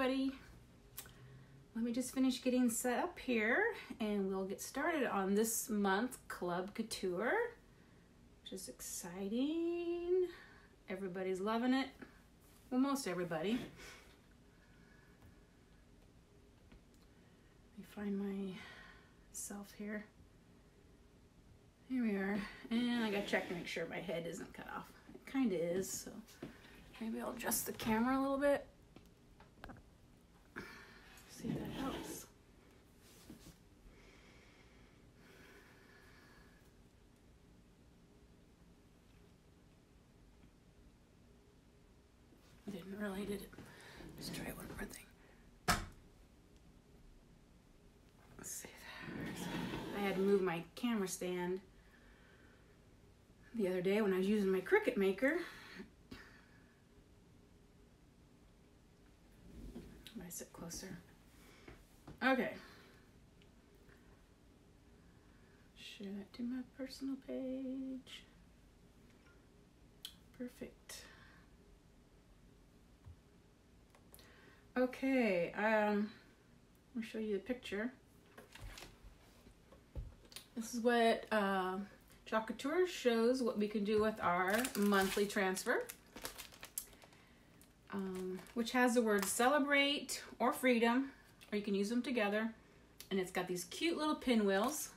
everybody. Let me just finish getting set up here and we'll get started on this month Club Couture, which is exciting. Everybody's loving it. Well, most everybody. Let me find myself here. Here we are. And I gotta check to make sure my head isn't cut off. It kinda is, so maybe I'll adjust the camera a little bit. See if that helps. Didn't really, did it? Let's try one more thing. Let's see. I had to move my camera stand the other day when I was using my Cricut Maker. I sit closer. Okay. Share that to my personal page. Perfect. Okay, um, I'll show you the picture. This is what uh, Chalk Couture shows what we can do with our monthly transfer, um, which has the words celebrate or freedom, or you can use them together. And it's got these cute little pinwheels.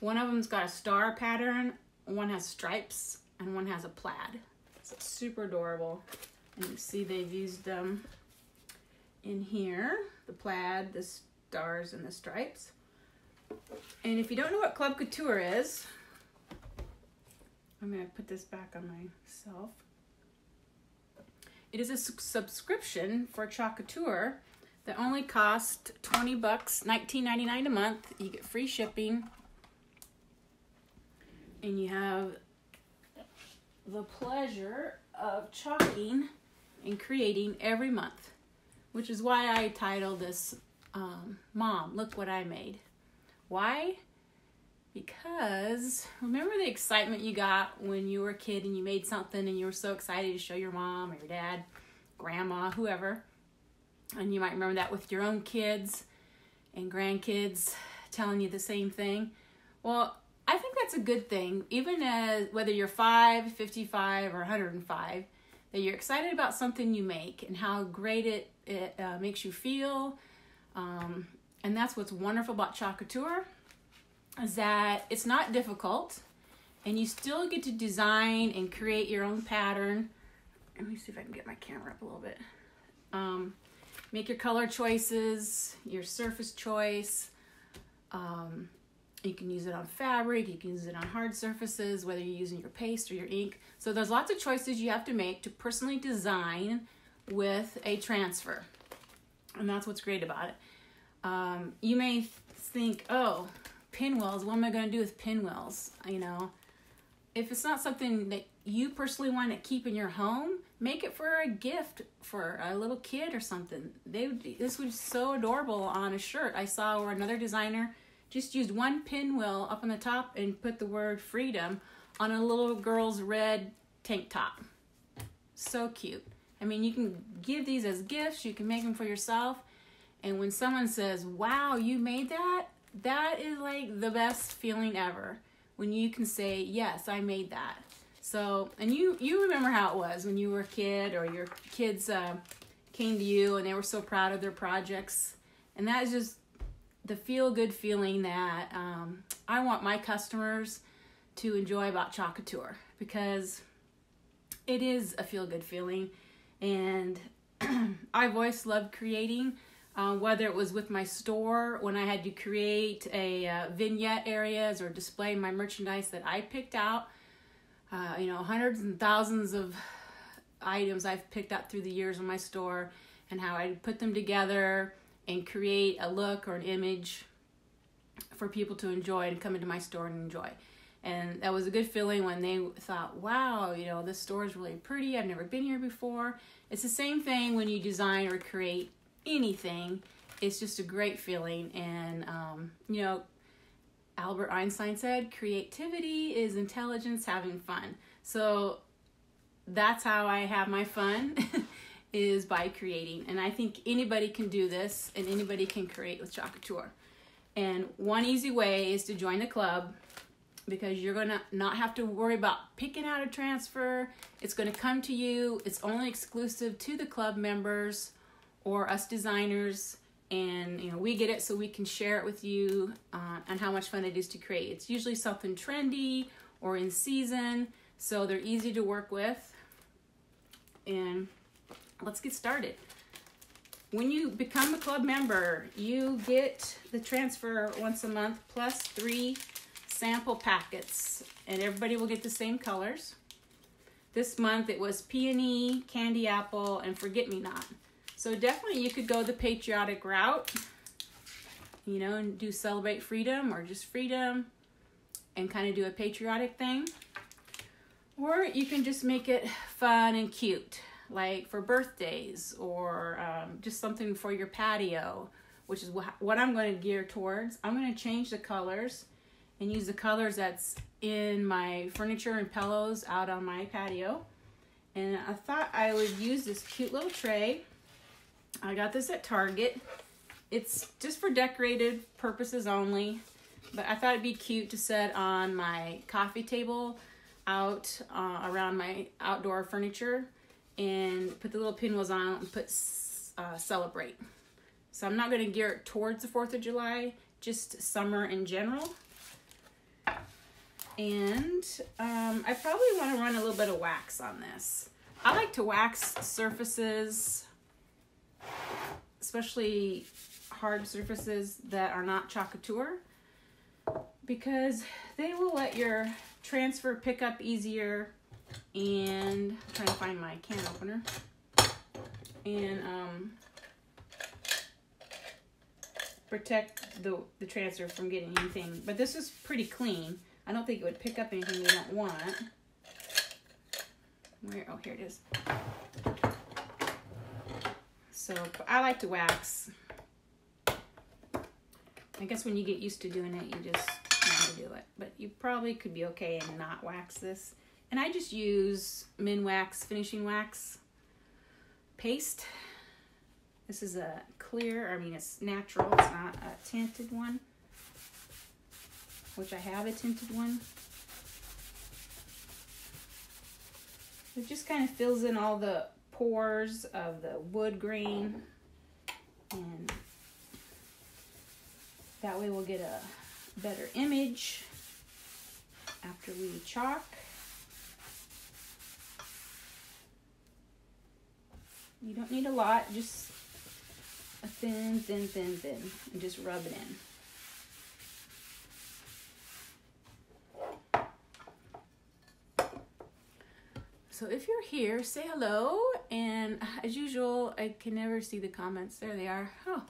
One of them's got a star pattern, one has stripes, and one has a plaid. So it's super adorable. And you see they've used them in here, the plaid, the stars, and the stripes. And if you don't know what Club Couture is, I'm to put this back on myself. It is a subscription for Chalk Couture that only costs 20 bucks, 19.99 a month. You get free shipping. And you have the pleasure of chalking and creating every month, which is why I titled this um, Mom, Look What I Made. Why? Because remember the excitement you got when you were a kid and you made something and you were so excited to show your mom or your dad, grandma, whoever. And you might remember that with your own kids and grandkids telling you the same thing. Well, I think that's a good thing, even as whether you're 5, 55, or 105 that you're excited about something you make and how great it, it uh, makes you feel. Um, and that's what's wonderful about Couture is that it's not difficult and you still get to design and create your own pattern. Let me see if I can get my camera up a little bit. Um, make your color choices, your surface choice. Um, you can use it on fabric, you can use it on hard surfaces, whether you're using your paste or your ink. So there's lots of choices you have to make to personally design with a transfer. And that's what's great about it. Um, you may think, oh, pinwheels, what am I going to do with pinwheels? You know, if it's not something that you personally want to keep in your home, make it for a gift for a little kid or something. They would, this would be so adorable on a shirt. I saw where another designer just used one pinwheel up on the top and put the word freedom on a little girl's red tank top. So cute. I mean, you can give these as gifts, you can make them for yourself. And when someone says, wow, you made that, that is like the best feeling ever. When you can say, yes, I made that. So, and you, you remember how it was when you were a kid or your kids uh, came to you and they were so proud of their projects. And that is just the feel good feeling that um, I want my customers to enjoy about Chalk because it is a feel good feeling. And I've always loved creating, uh, whether it was with my store when I had to create a uh, vignette areas or display my merchandise that I picked out. Uh, you know, hundreds and thousands of items I've picked out through the years in my store and how I put them together and create a look or an image for people to enjoy and come into my store and enjoy. And that was a good feeling when they thought, wow, you know, this store is really pretty. I've never been here before. It's the same thing when you design or create anything. It's just a great feeling. And, um, you know, Albert Einstein said, creativity is intelligence having fun. So that's how I have my fun. is by creating. And I think anybody can do this and anybody can create with Chalk Couture. And one easy way is to join the club because you're to not have to worry about picking out a transfer. It's to come to you. It's only exclusive to the club members or us designers and you know we get it so we can share it with you uh, and how much fun it is to create. It's usually something trendy or in season, so they're easy to work with. And let's get started. When you become a club member, you get the transfer once a month plus three sample packets, and everybody will get the same colors. This month it was peony, candy apple, and forget me not. So definitely you could go the patriotic route, you know, and do celebrate freedom or just freedom and kind of do a patriotic thing. Or you can just make it fun and cute, like for birthdays or um, just something for your patio, which is what I'm going to gear towards. I'm going to change the colors and use the colors that's in my furniture and pillows out on my patio. And I thought I would use this cute little tray I got this at Target. It's just for decorative purposes only, but I thought it'd be cute to set on my coffee table out uh, around my outdoor furniture and put the little pinwheels on and put uh, celebrate. So I'm not going to gear it towards the 4th of July, just summer in general. And um, I probably want to run a little bit of wax on this. I like to wax surfaces especially hard surfaces that are not Chalk because they will let your transfer pick up easier and I'm trying to find my can opener. And um, protect the, the transfer from getting anything. But this is pretty clean. I don't think it would pick up anything you don't want. Where oh here it is so I like to wax. I guess when you get used to doing it, you just want to do it. But you probably could be okay and not wax this. And I just use Minwax Finishing Wax paste. This is a clear, I mean it's natural, it's not a tinted one. Which I have a tinted one. It just kind of fills in all the pores of the wood grain and that way we'll get a better image after we chalk. You don't need a lot, just a thin, thin, thin, thin, and just rub it in. So if you're here, say hello. And as usual, I can never see the comments. There they are. Oh,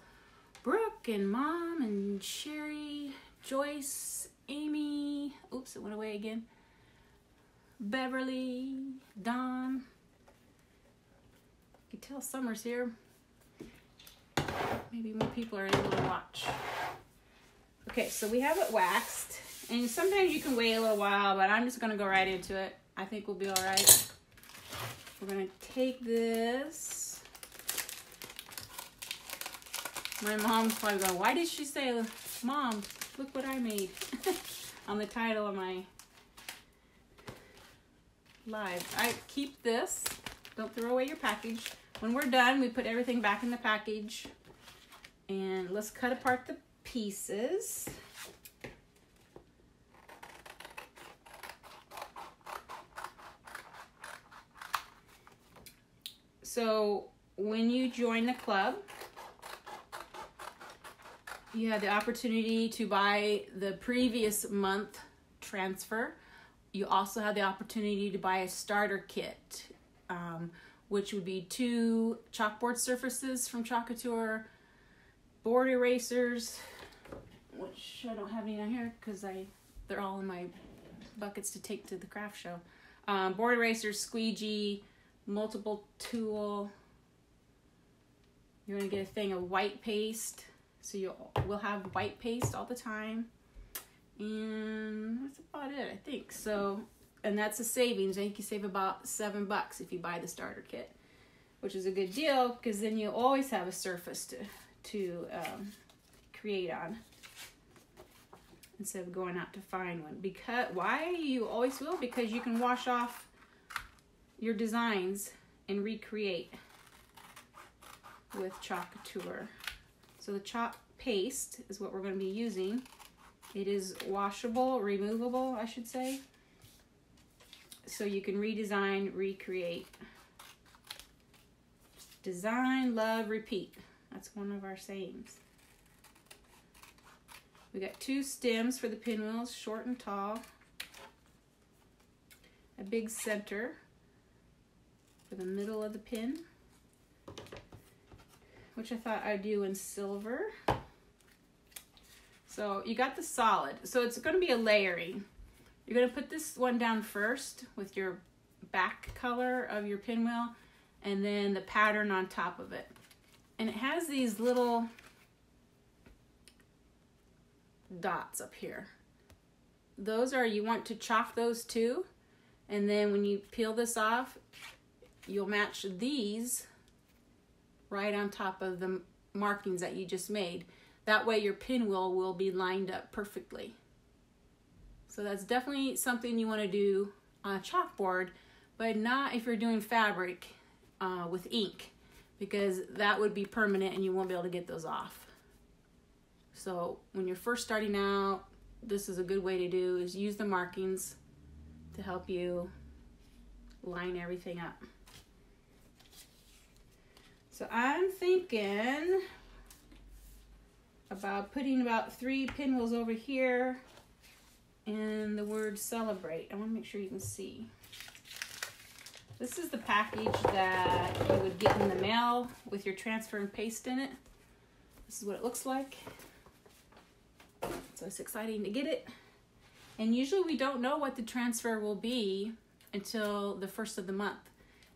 Brooke and Mom and Sherry, Joyce, Amy. Oops, it went away again. Beverly, Don. You can tell summer's here. Maybe more people are able to watch. Okay, so we have it waxed. And sometimes you can wait a little while, but I'm just going to go right into it. I think we'll be all right. We're gonna take this. My mom's probably going, why did she say, Mom, look what I made on the title of my live. I keep this. Don't throw away your package. When we're done, we put everything back in the package. And let's cut apart the pieces. So when you join the club, you have the opportunity to buy the previous month transfer. You also have the opportunity to buy a starter kit, um, which would be two chalkboard surfaces from Chalk Couture, board erasers, which I don't have any on here because I they're all in my buckets to take to the craft show. Um, board erasers, squeegee, multiple tool. You're gonna get a thing of white paste. So you will have white paste all the time. And that's about it, I think. So, and that's a savings. I think you save about seven bucks if you buy the starter kit. which is a good deal because then you always have a surface to to um, create on instead of going out to find one. Because why you always will because you can wash off your designs and recreate with Chalk Couture. So the chalk paste is what we're going to be using. It is washable, removable, I should say. So you can redesign, recreate. Design, love, repeat. That's one of our sayings. We got two stems for the pinwheels, short and tall. A big center for the middle of the pin, which I thought I'd do in silver. So you got the solid. So it's going to be a layering. You're going to put this one down first with your back color of your pinwheel and then the pattern on top of it. And it has these little dots up here. Those are, you want to chalk those too. And then when you peel this off, you'll match these right on top of the markings that you just made. That way your pinwheel will be lined up perfectly. So that's definitely something you want to do on a chalkboard, but not if you're doing fabric uh, with ink because that would be permanent and you won't be able to get those off. So when you're first starting out, this is a good way to do is use the markings to help you line everything up. So I'm thinking about putting about three pinwheels over here and the word celebrate. I want to make sure you can see. This is the package that you would get in the mail with your transfer and paste in it. This is what it looks like. So it's exciting to get it. And usually we don't know what the transfer will be until the first of the month.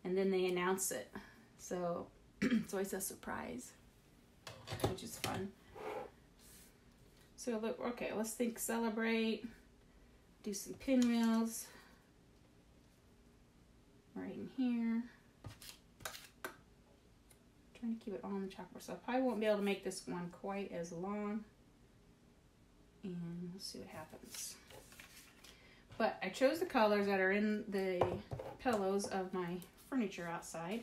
And then they announce it. So it's always a surprise, which is fun. So look, okay, let's think celebrate, do some pinwheels right in here. trying to keep it all on the chalkboard, so I probably won't be able to make this one quite as long and we'll see what happens. But I chose the colors that are in the pillows of my furniture outside,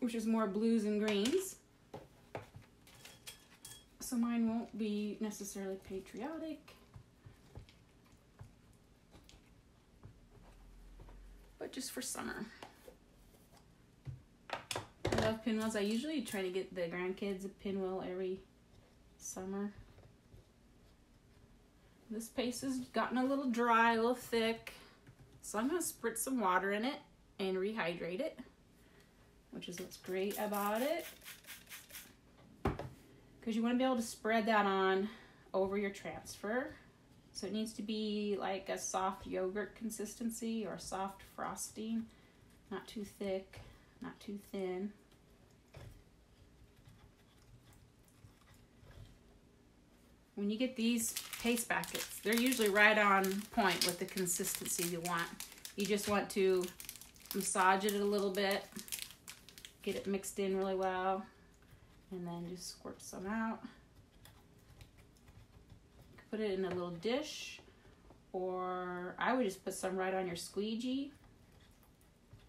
which is more blues and greens. So mine won't be necessarily patriotic. But just for summer. I love pinwheels. I usually try to get the grandkids a pinwheel every summer. This paste has gotten a little dry, a little thick. So I'm to spritz some water in it and rehydrate it, which is what's great about it. Because you want to be able to spread that on over your transfer. So it needs to be like a soft yogurt consistency or soft frosting. Not too thick, not too thin. when you get these paste packets, they're usually right on point with the consistency you want. You just want to massage it a little bit, get it mixed in really well, and then just squirt some out. Put it in a little dish, or I would just put some right on your squeegee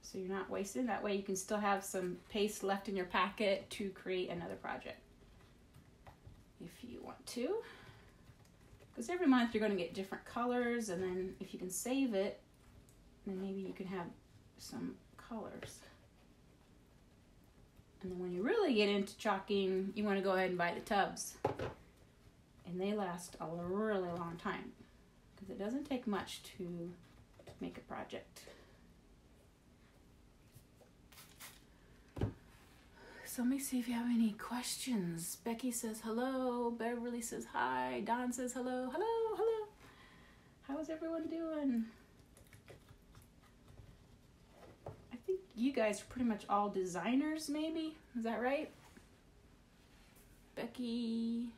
so you're not wasting. That way you can still have some paste left in your packet to create another project if you want to because every month you're going to get different colors and then if you can save it then maybe you can have some colors and then when you really get into chalking you want to go ahead and buy the tubs and they last a really long time because it doesn't take much to make a project So let me see if you have any questions. Becky says hello. Beverly says hi. Don says hello. Hello, hello. How's everyone doing? I think you guys are pretty much all designers, maybe? Is that right? Becky,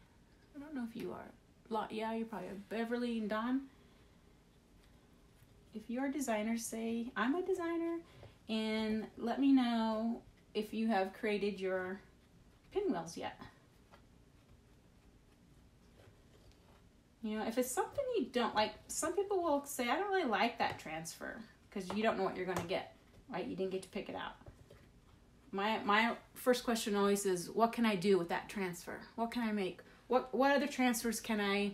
I don't know if you are. Lot, yeah, you're probably Beverly and Don. If you are designers, say I'm a designer and let me know if you have created your pinwheels yet. You know, if it's something you don't like, some people will say, I don't really like that transfer because you don't know what you're going to get, right? You didn't get to pick it out. My, my first question always is, what can I do with that transfer? What can I make? What, what other transfers can I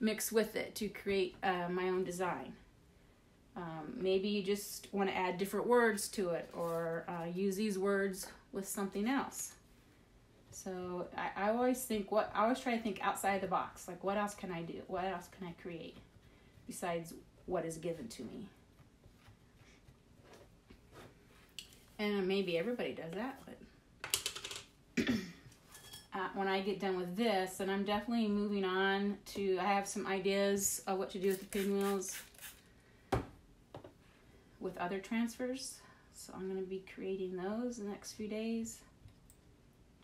mix with it to create uh, my own design? Um, maybe you just want to add different words to it or uh, use these words with something else. So I, I always think what I always try to think outside the box. Like what else can I do? What else can I create besides what is given to me? And maybe everybody does that, but uh, when I get done with this, and I'm definitely moving on to, I have some ideas of what to do with the pinwheels with other transfers. So I'm going to be creating those the next few days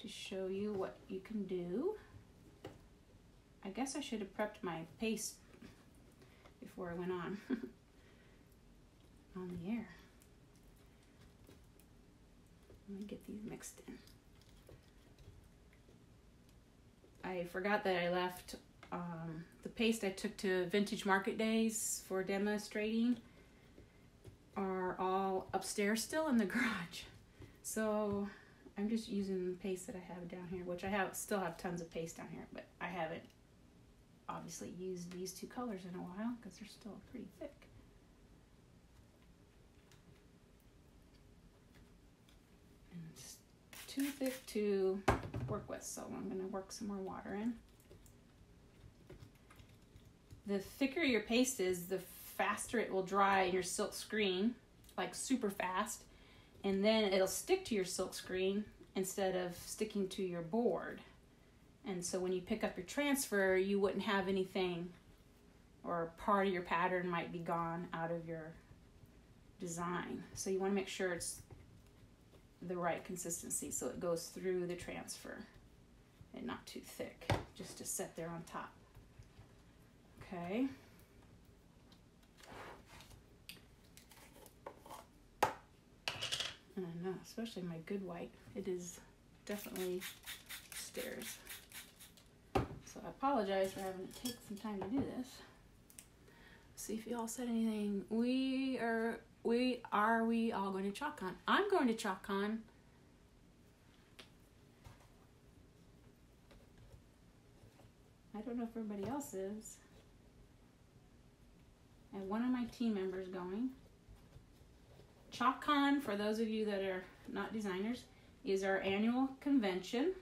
to show you what you can do. I guess I should have prepped my paste before I went on on the air. Let me get these mixed in. I forgot that I left um, the paste I took to Vintage Market Days for demonstrating are all upstairs still in the garage. So I'm just using the paste that I have down here, which I have still have tons of paste down here, but I haven't obviously used these two colors in a while because they're still pretty thick. And it's too thick to work with, so I'm going to work some more water in. The thicker your paste is, the faster it will dry in your silk screen, like super fast and then it'll stick to your silk screen instead of sticking to your board. And so when you pick up your transfer, you wouldn't have anything or part of your pattern might be gone out of your design. So you want to make sure it's the right consistency so it goes through the transfer and not too thick, just to set there on top. Okay. And I know, especially my good white, it is definitely stairs. So I apologize for having to take some time to do this. See if you all said anything. We are we are we all going to ChalkCon? I'm going to ChalkCon. I don't know if everybody else is. And one of my team members going. ChalkCon, for those of you that are not designers, is our annual convention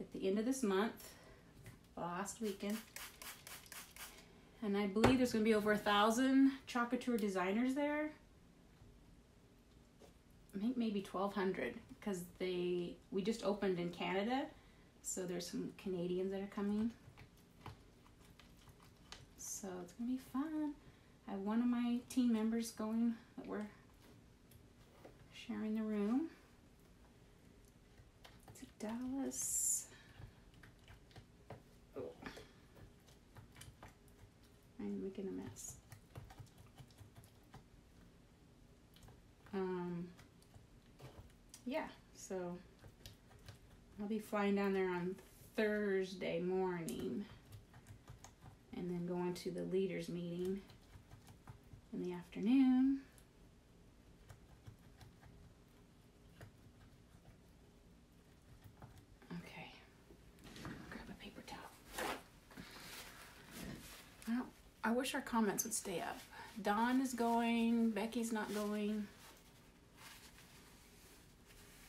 at the end of this month, last weekend. And I believe there's going to be over a thousand Chalk Couture designers there. I think maybe 1,200 because they we just opened in Canada, so there's some Canadians that are coming. So it's gonna be fun. I have one of my team members going that we're sharing the room. To Dallas. Oh. I'm making a mess. Um, yeah, so I'll be flying down there on Thursday morning and then going to the leaders meeting in the afternoon. Okay, grab a paper towel. Well, I wish our comments would stay up. Dawn is going, Becky's not going.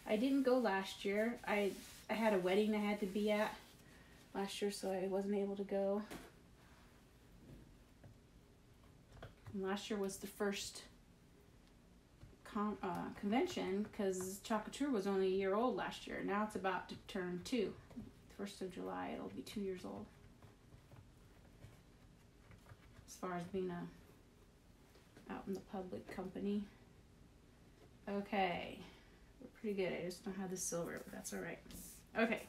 I didn't go last year. I I had a wedding I had to be at last year, so I wasn't able to go. And last year was the first con- uh, convention because Chalk Couture was only a year old last year. Now it's about to turn two. First of July, it'll be two years old. As far as being a out in the public company. Okay, we're pretty good. I just don't have the silver, but that's all right. Okay,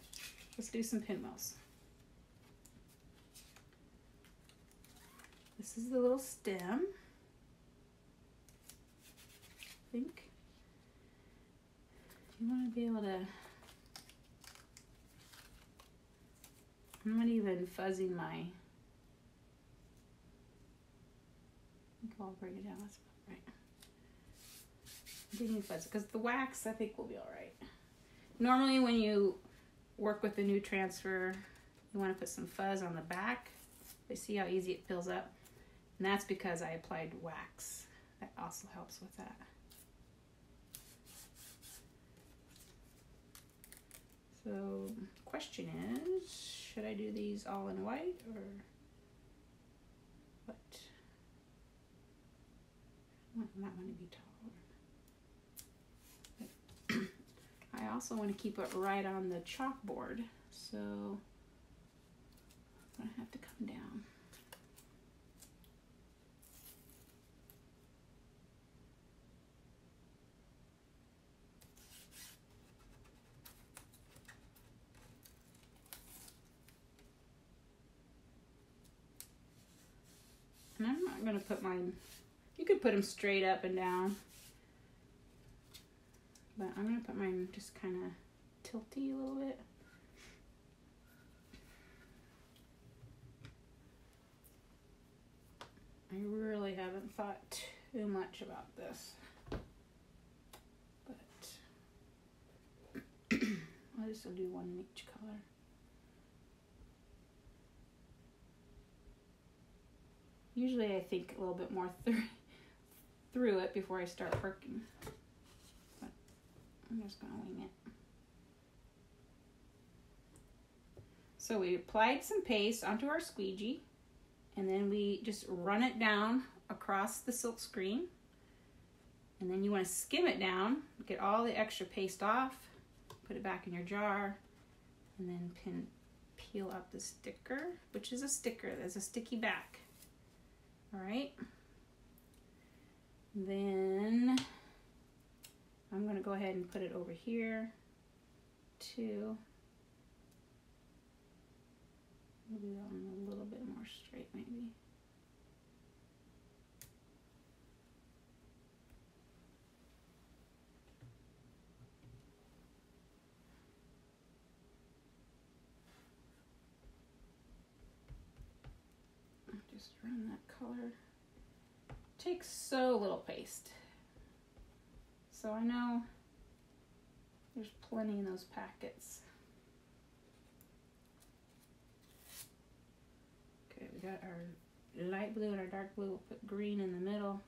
let's do some pinwheels. This is the little stem. I think. You want to be able to. I'm not even fuzzing my. I think I'll bring it down. That's about right. Didn't fuzz because the wax I think will be all right. Normally, when you work with the new transfer, you want to put some fuzz on the back. But see how easy it fills up? And that's because I applied wax. That also helps with that. So, question is, should I do these all in white or what? I want that one to be taller. I also want to keep it right on the chalkboard, so I'm gonna have to come down. And I'm not gonna put mine, you could put them straight up and down. But I'm gonna put mine just kind of tilty a little bit. I really haven't thought too much about this. But I'll just do one in each color. Usually I think a little bit more through through it before I start working. But I'm just gonna wing it. So we applied some paste onto our squeegee and then we just run it down across the silk screen. And then you want to skim it down, get all the extra paste off, put it back in your jar, and then pin, peel up the sticker, which is a sticker, there's a sticky back. All right. Then I'm going to go ahead and put it over here too. Maybe that one a little bit more straight, maybe. Just run that color. Takes so little paste. So I know there's plenty in those packets. Okay, we got our light blue and our dark blue. We'll put green in the middle.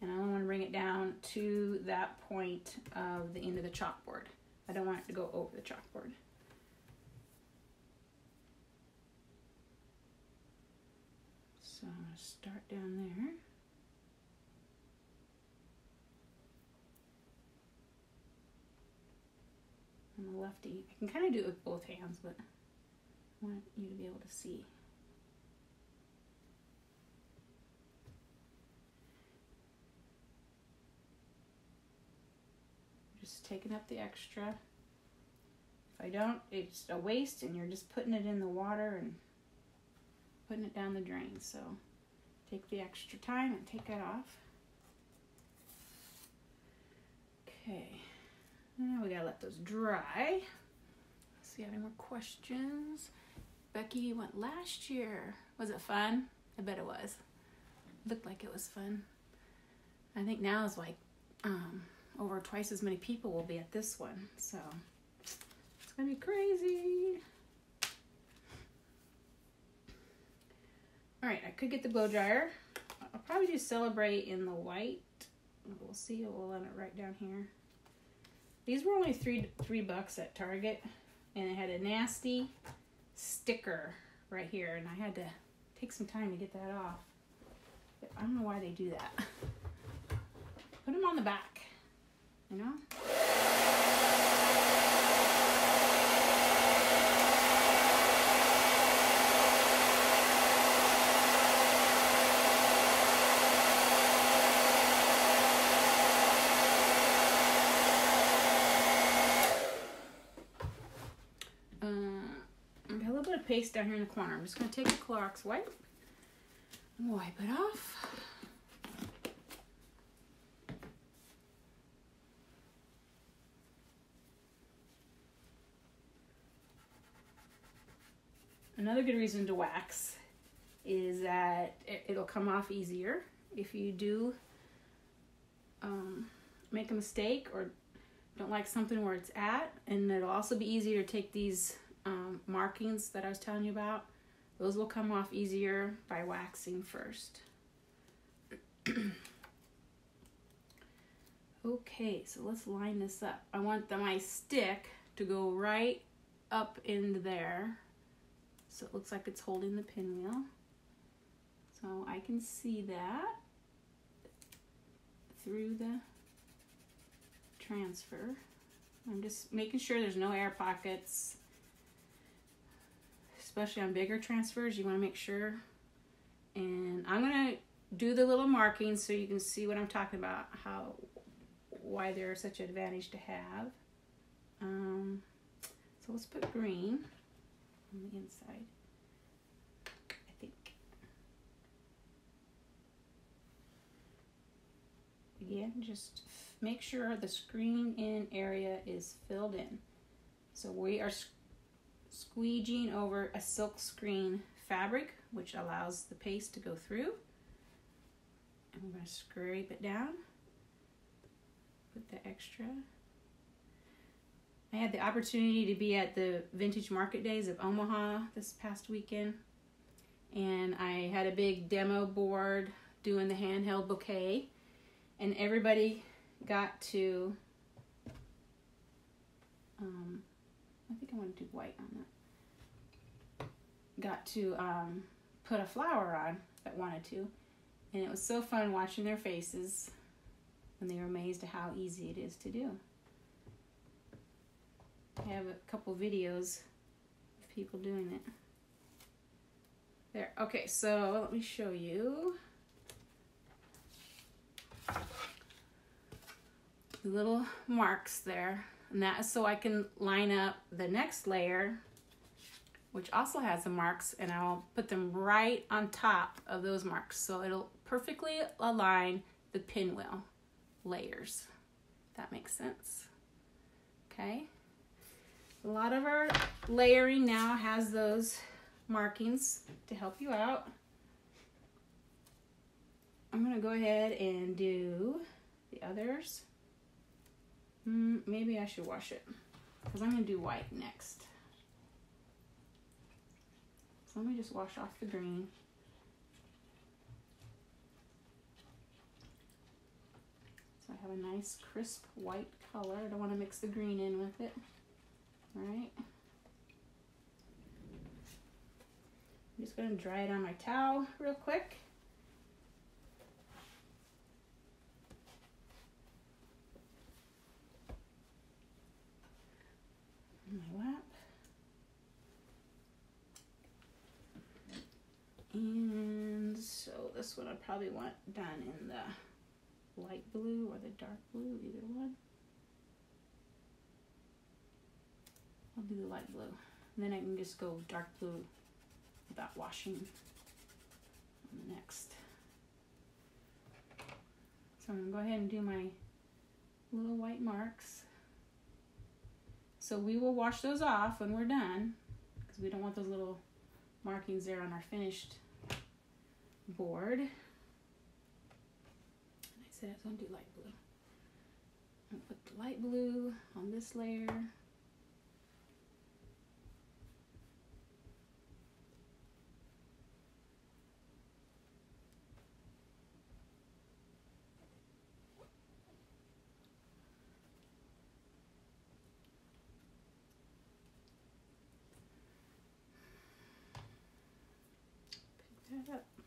And I only want to bring it down to that point of the end of the chalkboard. I don't want it to go over the chalkboard. So I'm going to start down there. On the lefty. I can kind of do it with both hands, but I want you to be able to see. Just taking up the extra. If I don't, it's a waste and you're just putting it in the water and putting it down the drain. So take the extra time and take that off. Okay, now we gotta let those dry. see, any more questions? Becky went last year. Was it fun? I bet it was. looked like it was fun. I think now is like um, over twice as many people will be at this one. So it's gonna be crazy. All right, I could get the blow dryer. I'll probably do celebrate in the white. We'll see. We'll end it right down here. These were only three three bucks at Target, and it had a nasty sticker right here and I had to take some time to get that off. I don't know why they do that. Put them on the back, you know? paste down here in the corner. I'm just going to take a Clorox wipe and wipe it off. Another good reason to wax is that it, will come off easier if you do um, make a mistake or don't like something where it's at and it'll also be easier to take these um, markings that I was telling you about those will come off easier by waxing first. Okay so let's line this up. I want the, my stick to go right up in there so it looks like it's holding the pinwheel. So I can see that through the transfer. I'm just making sure there's no air pockets, especially on bigger transfers. You want to make sure. And I'm going to do the little markings so you can see what I'm talking about, how, why they're such an advantage to have. Um, so let's put green on the inside. I think. Again just make sure the screen in area is filled in so we are squeegeeing over a silk screen fabric which allows the paste to go through. And we're going to scrape it down. Put the extra. I had the opportunity to be at the Vintage Market Days of Omaha this past weekend and I had a big demo board doing the handheld bouquet and everybody got to um, I think I want to do white on that. Got to um, put a flower on that wanted to and it was so fun watching their faces when they were amazed at how easy it is to do. I have a couple videos of people doing it. There okay so let me show you. Little marks there. And so I can line up the next layer, which also has the marks, and I'll put them right on top of those marks. So it'll perfectly align the pinwheel layers. that makes sense. Okay. A lot of our layering now has those markings to help you out. I'm going to go ahead and do the others. Mm, maybe I should wash it because I'm going to do white next. So let me just wash off the green. So I have a nice crisp white color. I don't want to mix the green in with it. All right. I'm just going to dry it on my towel real quick. my lap. And so this one I probably want done in the light blue or the dark blue, either one. I'll do the light blue. And then I can just go dark blue without washing on the next. So I'm gonna go ahead and do my little white marks. So we will wash those off when we're done because we don't want those little markings there on our finished board. And I said I was to do light blue. I'm to put the light blue on this layer. that up.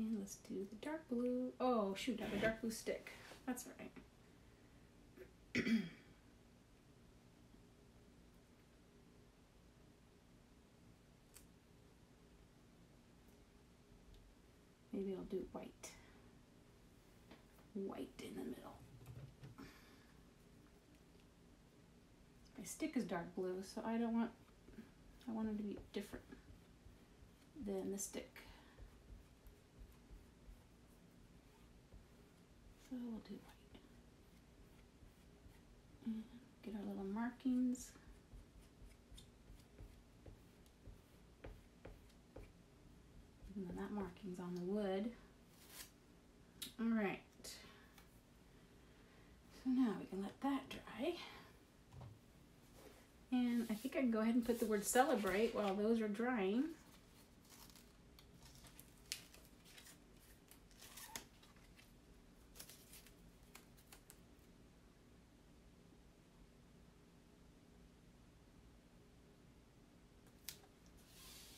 And let's do the dark blue. Oh, shoot, I have a dark blue stick. That's right. Maybe I'll do white. White in the middle. My stick is dark blue, so I don't want, I want it to be different than the stick. So we'll do white. And mm-hmm. get our little markings. Even though that marking's on the wood. Alright. So now we can let that dry. And I think I can go ahead and put the word celebrate while those are drying.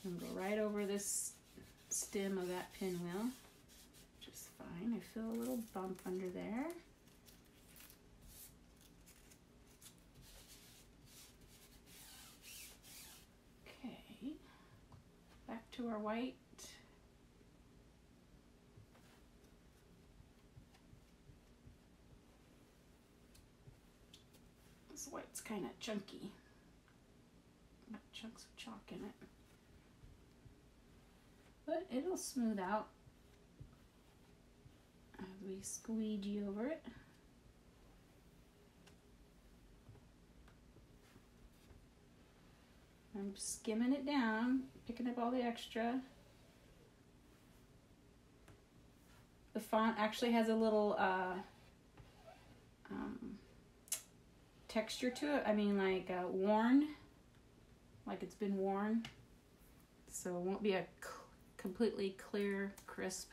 And go right over this stem of that pinwheel, is fine. I feel a little bump under there. Okay, back to our white. This white's kind of chunky. Got chunks of chalk in it but it'll smooth out as we squeegee over it. I'm skimming it down, picking up all the extra. The font actually has a little uh, um, texture to it. I mean, like uh, worn, like it's been worn. So it won't be a completely clear, crisp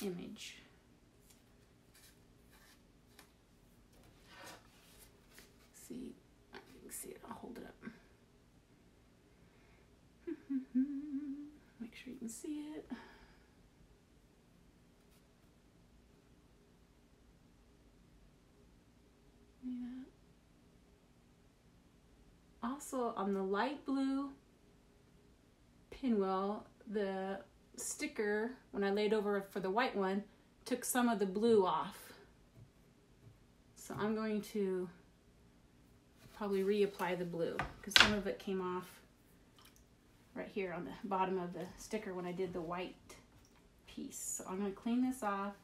image. See, you can see it. I'll hold it up. Make sure you can see it. Yeah. Also, on the light blue pinwheel, the sticker, when I laid over for the white one, took some of the blue off. So I'm going to probably reapply the blue because some of it came off right here on the bottom of the sticker when I did the white piece. So I'm going to clean this off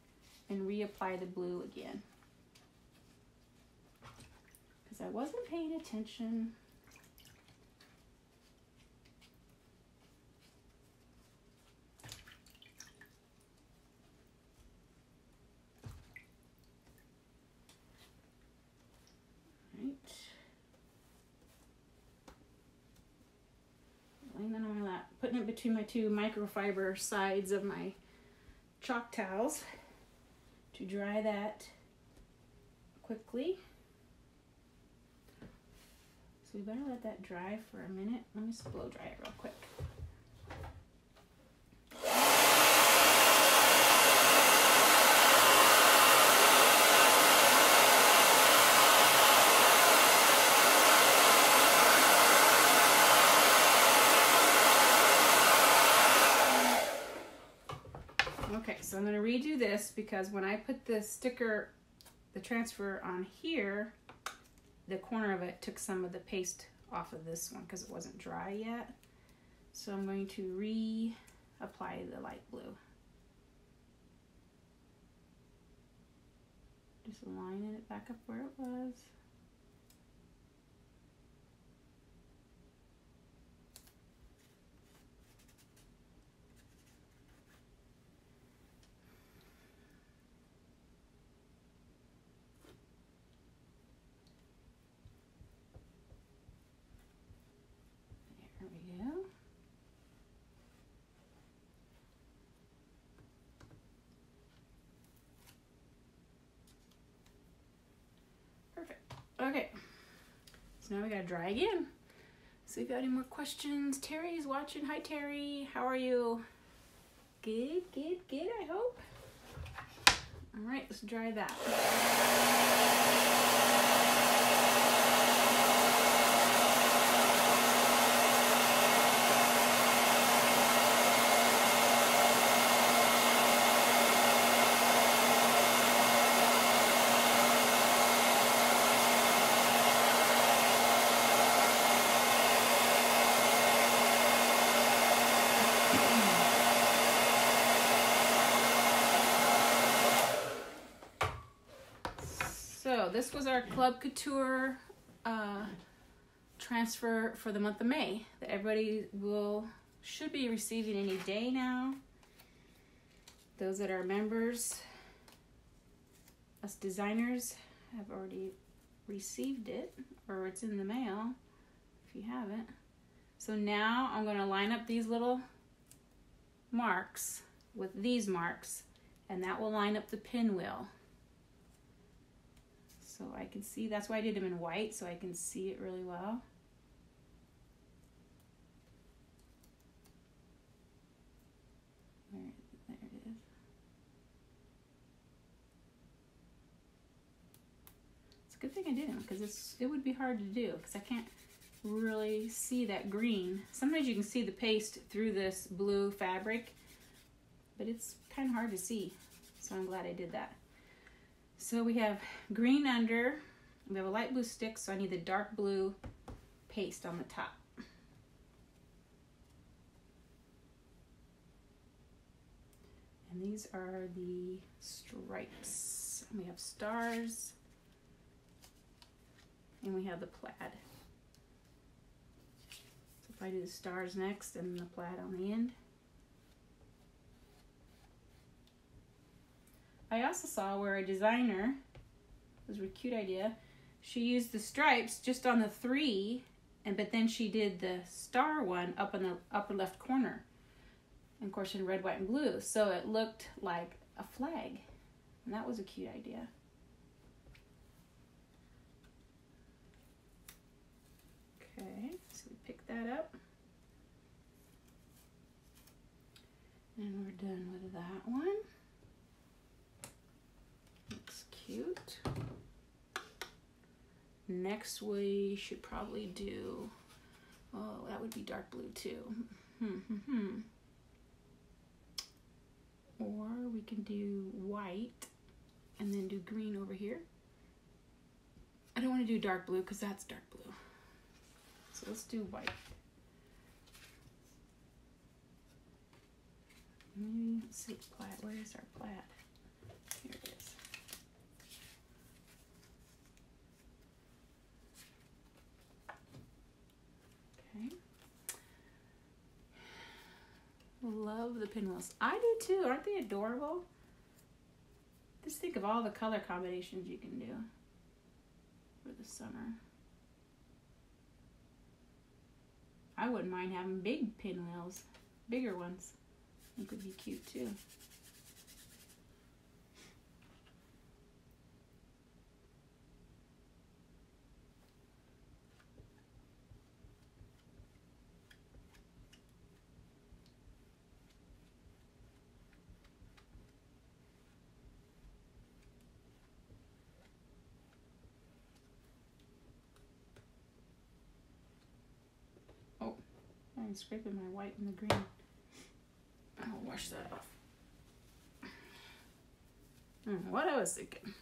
and reapply the blue again. Because I wasn't paying attention putting it between my two microfiber sides of my chalk towels to dry that quickly. So we better let that dry for a minute. Let me just blow dry it real quick. I'm going to redo this because when I put the sticker, the transfer on here, the corner of it took some of the paste off of this one because it wasn't dry yet. So I'm going to re-apply the light blue. Just lining it back up where it was. Okay, so now we gotta dry again. So if you got any more questions, Terry's watching. Hi Terry, how are you? Good, good, good, I hope. All right, let's dry that. This was our Club Couture uh, transfer for the month of May that everybody will should be receiving any day now. Those that are members, us designers, have already received it, or it's in the mail if you haven't. So now I'm going to line up these little marks with these marks, and that will line up the pinwheel. So I can see, that's why I did them in white, so I can see it really well. There, there it is. It's a good thing I didn't, because it's it would be hard to do, because I can't really see that green. Sometimes you can see the paste through this blue fabric, but it's kind of hard to see. So I'm glad I did that. So we have green under, we have a light blue stick, so I need the dark blue paste on the top. And these are the stripes. We have stars, and we have the plaid. So if I do the stars next and the plaid on the end. I also saw where a designer, this was a cute idea, she used the stripes just on the three, and but then she did the star one up in the upper left corner. And of course in red, white, and blue. So it looked like a flag. And that was a cute idea. Okay, so we pick that up. And we're done with that one cute. Next we should probably do, oh, that would be dark blue too. Hmm, hmm, hmm. Or we can do white and then do green over here. I don't want to do dark blue because that's dark blue. So let's do white. Maybe, let's see, plaid, where is our plaid? Here it is. Love the pinwheels. I do too. Aren't they adorable? Just think of all the color combinations you can do for the summer. I wouldn't mind having big pinwheels, bigger ones. I think would be cute too. I'm scraping my white and the green. I'll wash that off. Hmm, what I was thinking.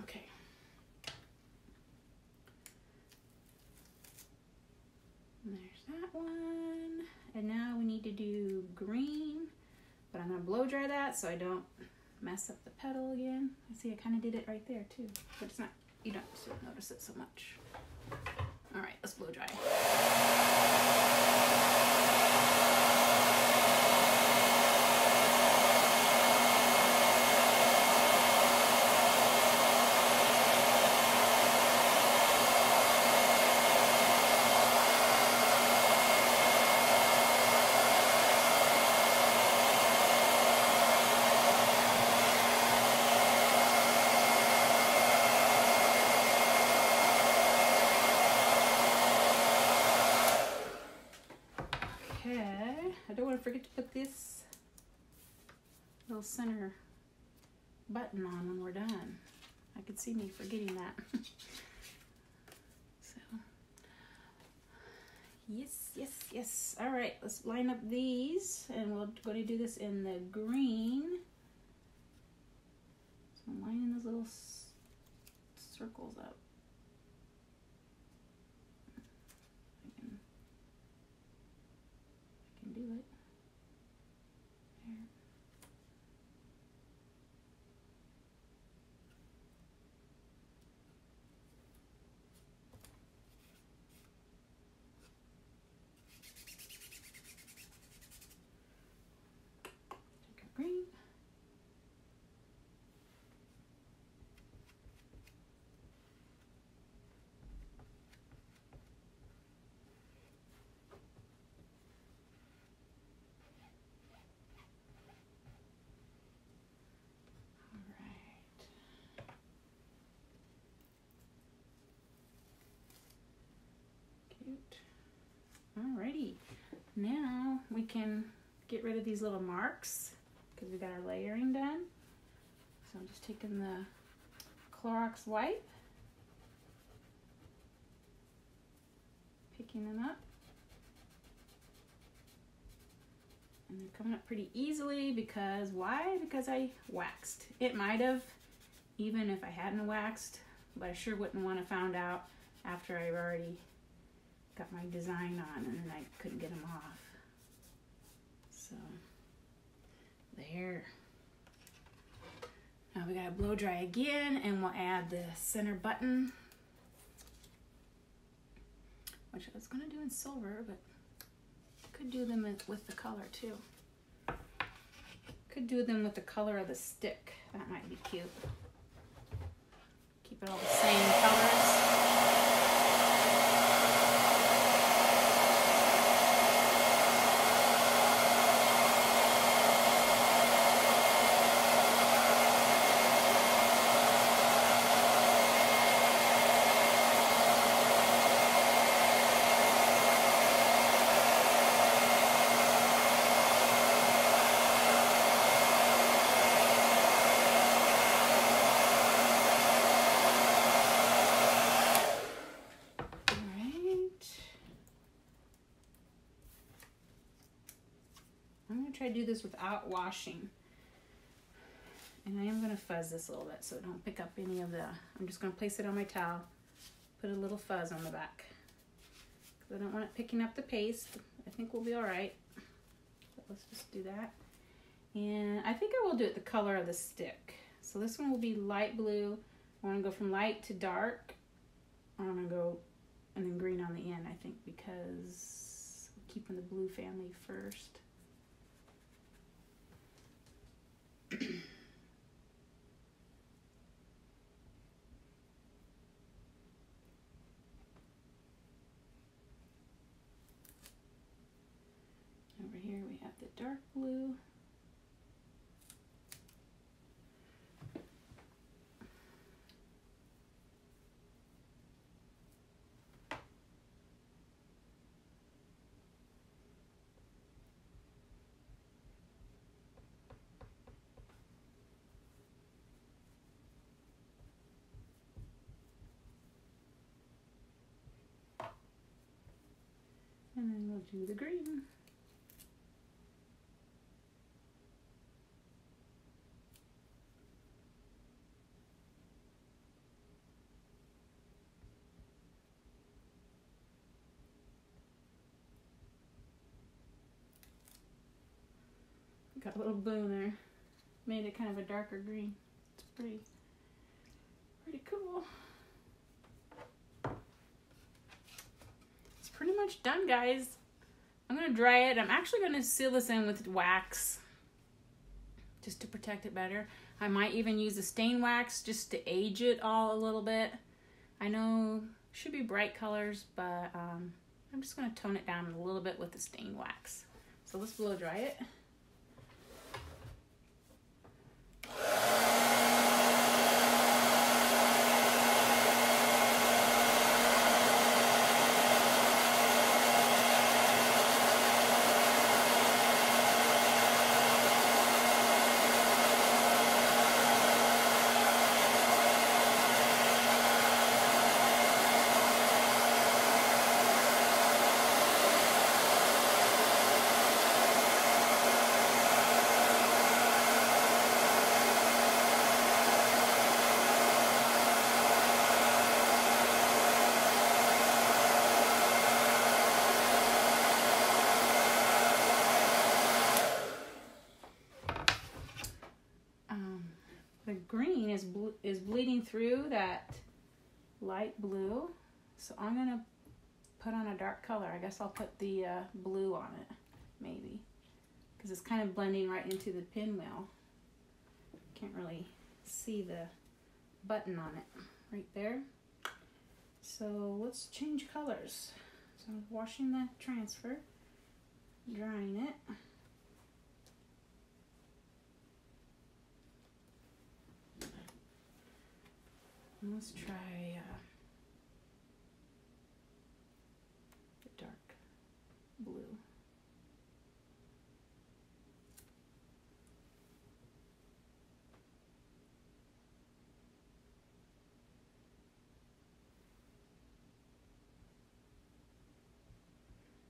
Okay. There's that one. And now we need to do green, but I'm gonna blow dry that so I don't mess up the petal again. I see I kind of did it right there too, but it's not you don't notice it so much. All right, let's blow dry. forget to put this little center button on when we're done. I could see me forgetting that. so, yes, yes, yes. All right, let's line up these, and we're going to do this in the green. So I'm lining those little circles up. I can, I can do it. Alrighty, now we can get rid of these little marks because we got our layering done. So I'm just taking the Clorox wipe, picking them up. And they're coming up pretty easily because why? Because I waxed. It might have, even if I hadn't waxed, but I sure wouldn't want to found out after I've already got my design on and then I couldn't get them off. So there. Now we gotta blow dry again and we'll add the center button, which I was gonna do in silver, but could do them with the color too. Could do them with the color of the stick. That might be cute. Keep it all the same colors. try to do this without washing. And I am going to fuzz this a little bit so don't pick up any of the, I'm just going to place it on my towel, put a little fuzz on the back. Cause I don't want it picking up the paste. I think we'll be all right. But let's just do that. And I think I will do it the color of the stick. So this one will be light blue. I want to go from light to dark. I want to go and then green on the end, I think, because I'm keeping the blue family first. Over here we have the dark blue. And then we'll do the green. Got a little boom there. Made it kind of a darker green. It's pretty, pretty cool. Pretty much done, guys. I'm gonna dry it. I'm actually gonna seal this in with wax just to protect it better. I might even use a stain wax just to age it all a little bit. I know should be bright colors, but um, I'm just gonna tone it down a little bit with the stain wax. So let's blow dry it. green is bleeding through that light blue. So I'm gonna put on a dark color. I guess I'll put the uh, blue on it, maybe, because it's kind of blending right into the pinwheel. Can't really see the button on it right there. So let's change colors. So I'm washing the transfer, drying it. Let's try uh, the dark blue.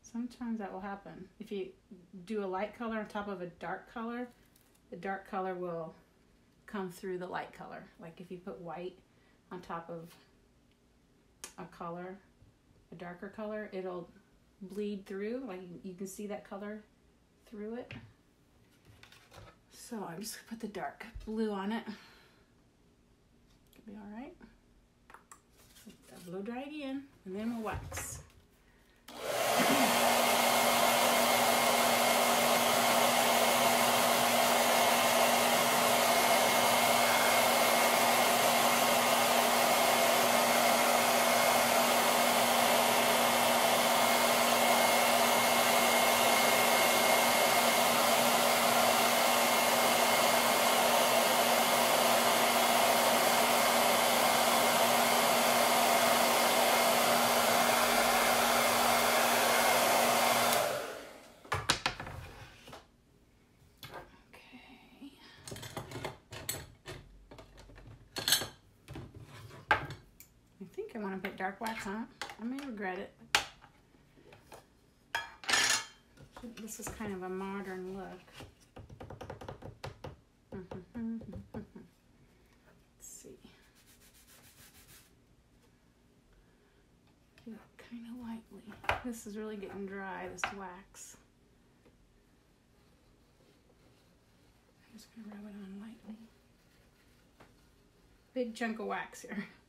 Sometimes that will happen. If you do a light color on top of a dark color, the dark color will come through the light color. Like if you put white on top of a color, a darker color, it'll bleed through. Like you can see that color through it. So I'm just gonna put the dark blue on it. It'll be all right. Blow dry again, and then we'll wax. Okay. I think I want to put dark wax on it. I may regret it. This is kind of a modern look. Let's see. It kind of lightly. This is really getting dry, this wax. I'm just gonna rub it on lightly. Big chunk of wax here.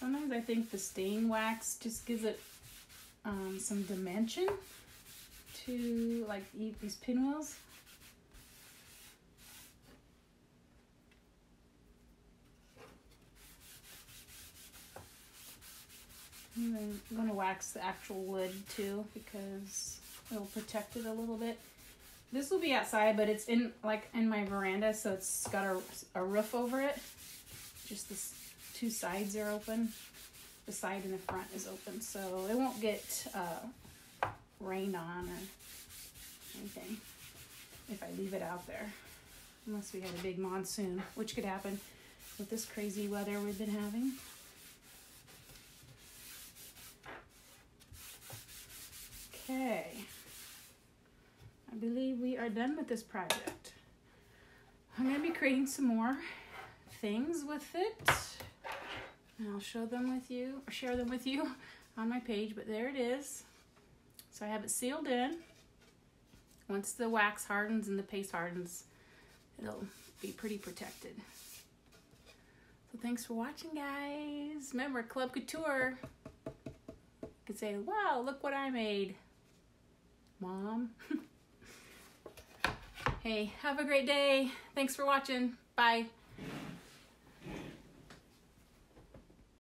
Sometimes I think the stain wax just gives it um, some dimension to like e- these pinwheels. I'm gonna wax the actual wood too because it'll protect it a little bit. This will be outside, but it's in like in my veranda, so it's got a, a roof over it. Just the s- two sides are open. The side and the front is open, so it won't get uh, rained on or anything if I leave it out there. Unless we had a big monsoon, which could happen with this crazy weather we've been having. Okay. I believe we are done with this project. I'm going to be creating some more things with it. And I'll show them with you, or share them with you on my page, but there it is. So I have it sealed in. Once the wax hardens and the paste hardens, it'll be pretty protected. So thanks for watching, guys. Remember, Club Couture. You could say, wow, look what I made. Mom. hey, have a great day. Thanks for watching. Bye.